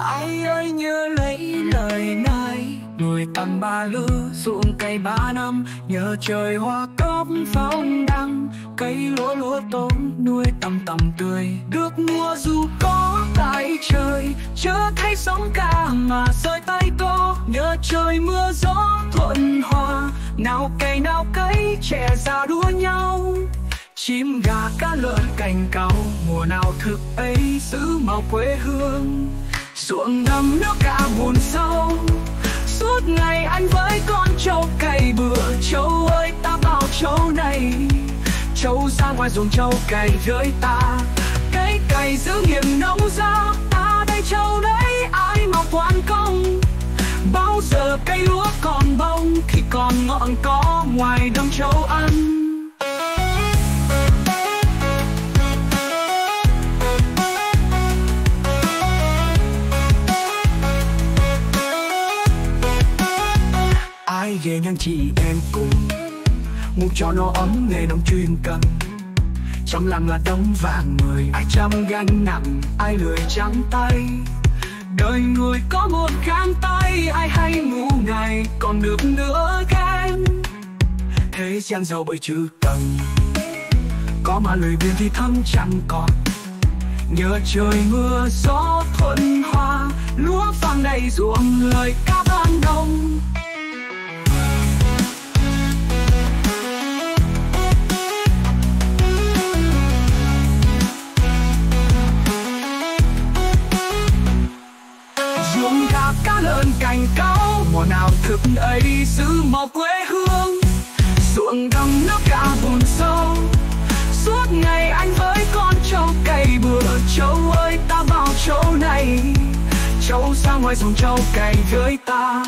ai ơi, nhớ lấy lời này người tầm ba lư ruộng cây ba năm. Nhờ trời hoa cốc phong đăng. Cây lúa lúa tôm nuôi tầm tầm tươi. Được mùa dù có tại trời, chớ thấy sóng ca mà rơi tay tô nhờ trời mưa gió thuận hòa, nào cây nào cây trẻ già đua nhau. Chim gà cá lợn cành cau, mùa nào thực ấy giữ màu quê hương ruộng đầm nước cả buồn sâu. Suốt ngày anh với con trâu cày bừa. Trâu ơi, ta bảo trâu này, trâu ra ngoài ruộng trâu cày với ta. Cái cày giữ nghiệm nông ra, ta đây trâu đấy, ai mà quan công? Bao giờ cây lúa còn bông thì còn ngọn có ngoài đồng trâu ăn? Về ngang chị em cùng. Muốn cho nó ấm nghề nông chuyên cần. Trong làng là đống vàng người ai chăm gánh nặng, ai lười trắng tay. Đời người có một găng tay, ai hay ngủ ngày còn được nữa gánh thế gian giàu bởi chữ cần. Có mà lười biếng thì thấm chẳng còn. Nhờ trời mưa, gió thuận hoa lúa vàng đầy ruộng, lời ca ban đông lợn cành cao mùa nào thực ấy giữ màu quê hương. Ruộng đồng nước cả vùng sâu, suốt ngày anh với con trâu cày bừa. Trâu ơi, ta vào chỗ này trâu ra ngoài dùng trâu cày với ta.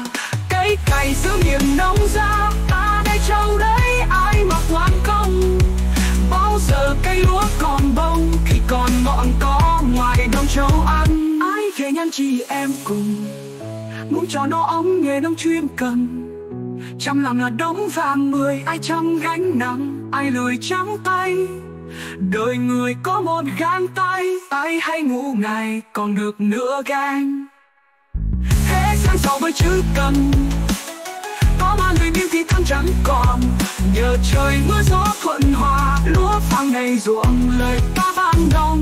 Cây cày giữ miệng nông ra, ta đây trâu đấy ai mà quan công. Bao giờ cây lúa còn bông thì còn ngọn có ngoài đồng trâu ăn. Ai về nhắn chị em cùng? Muốn cho nó ấm nghề nông chuyên cần. Trăm làm là đống vàng, mười ai trăm gánh nặng. Ai lười trắng tay, đời người có một gang tay. Ai hay ngủ ngày còn được nửa gang. Thế sang giàu với chữ cần. Có mà người biên thì thăng trắng còn. Nhờ trời mưa gió thuận hòa, lúa phang này ruộng lời ca vang đầu